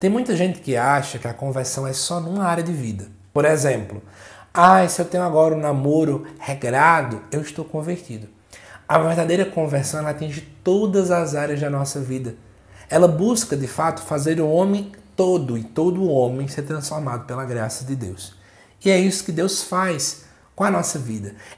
Tem muita gente que acha que a conversão é só numa área de vida. Por exemplo, ah, se eu tenho agora um namoro regrado, eu estou convertido. A verdadeira conversão atinge todas as áreas da nossa vida. Ela busca, de fato, fazer o homem todo e todo o homem ser transformado pela graça de Deus. E é isso que Deus faz com a nossa vida.